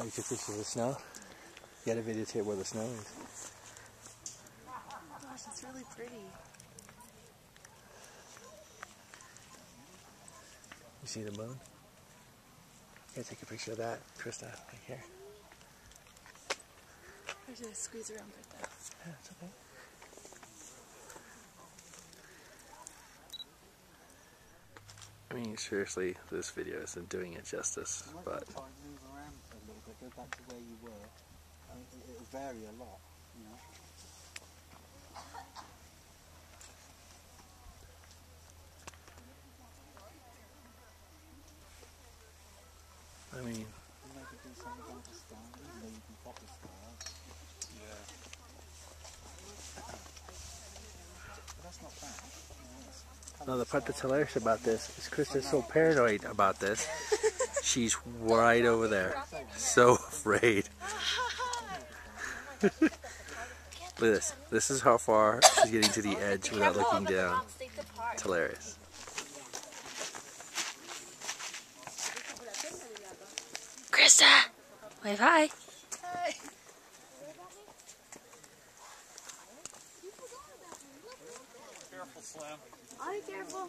Oh, you took pictures of the snow? You gotta videotape where the snow is. Gosh, it's really pretty. You see the moon? Yeah, take a picture of that, Krista, right here. I should squeeze around for that. Yeah, it's okay. I mean, seriously, this video isn't doing it justice, but go back to where you were. I mean, it'll vary a lot, you know. I mean, You maybe do something like a star, even though you can pop a star. Yeah. But that's not bad. You know, it's no, the part that's hilarious about this is Chris is so paranoid about this. She's right over there, so afraid. Look at this. This is how far she's getting to the edge without looking down. It's hilarious. Krista! Wave hi. Careful, Slim. Hi, careful.